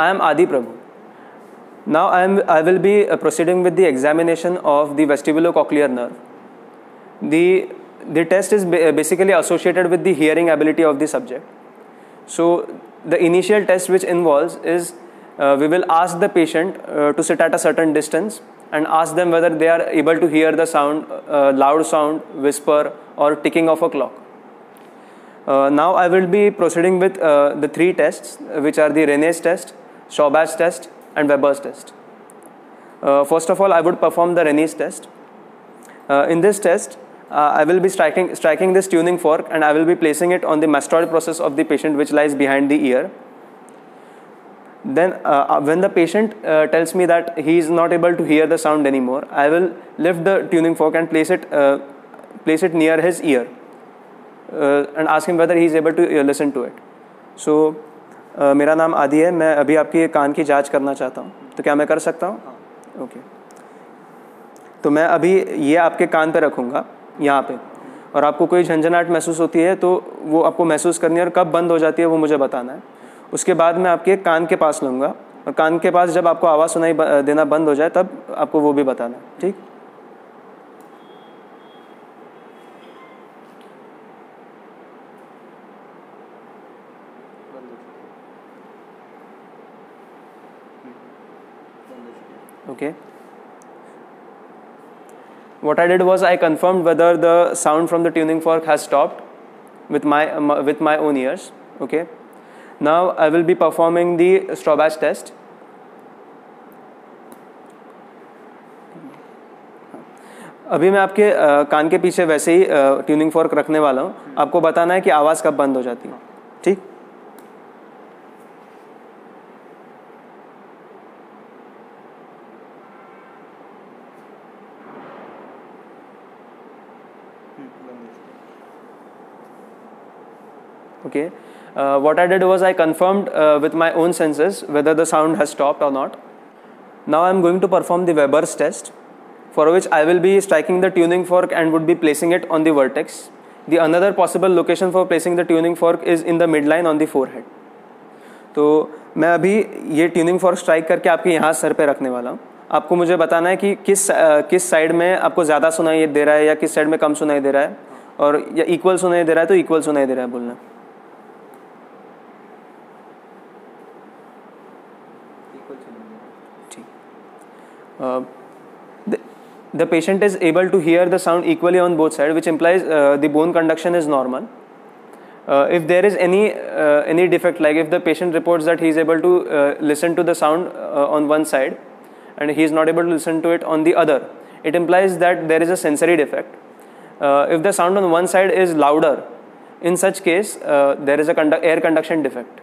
I am Adi Prabhu. Now I, am, I will be uh, proceeding with the examination of the vestibulocochlear nerve. The, the test is basically associated with the hearing ability of the subject. So the initial test which involves is uh, we will ask the patient uh, to sit at a certain distance and ask them whether they are able to hear the sound, uh, loud sound, whisper or ticking of a clock. Uh, now I will be proceeding with uh, the three tests which are the Rene's test, Shawbash test, and Weber's test. Uh, first of all, I would perform the Rennie's test. Uh, in this test, uh, I will be striking, striking this tuning fork and I will be placing it on the mastoid process of the patient which lies behind the ear. Then uh, uh, when the patient tells me that he is not able to hear the sound anymore, I will lift the tuning fork and place it, place it near his ear. Uh, and ask him whether he is able to uh, listen to it. So मेरा नाम आदि है मैं अभी आपकी कान की जाँच करना चाहता हूँ। तो क्या मैं कर सकता हूँ? ओके। okay. तो मैं अभी ये आपके कान पे रखूँगा यहाँ पे। और आपको कोई झंझनाहट महसूस होती है तो वो आपको महसूस करनी है और कब बंद हो जाती है वो मुझे बताना है। उसके बाद मैं आपके कान के पास लूँगा और कान के पास जब आपको आवाज़ सुनाई देना बंद हो जाए तब आपको वो भी बताना है ठीक? Okay what I did was I confirmed whether the sound from the tuning fork has stopped with my um, with my own ears okay now I will be performing the Strobach test अभी मैं आपके आ, कान के पीछे वैसे ही आ, tuning fork रखने वाला हूँ आपको बताना है कि आवाज़ कब बंद हो जाती है ठीक okay uh, what I did was I confirmed uh, with my own senses whether the sound has stopped or not now I'm going to perform the Weber's test for which I will be striking the tuning fork and would be placing it on the vertex the another possible location for placing the tuning fork is in the midline on the forehead तो मैं अभी ये tuning fork strike करके आपके यहाँ sir पे रखने वाला हूँ आपको मुझे बताना है कि किस किस साइड में आपको ज़्यादा सुनाई दे रहा है या किस साइड में कम सुनाई दे रहा है? और या इक्वल सुनाई दे रहा है तो इक्वल सुनाई दे रहा है बोलना। The patient is able to hear the sound equally on both side which implies the bone conduction is normal if there is any any defect like if the patient report that he is able to listen to the sound on one side and he is not able to listen to it on the other, it implies that there is a sensory defect. Uh, if the sound on one side is louder, in such case uh, there is a condu- air conduction defect.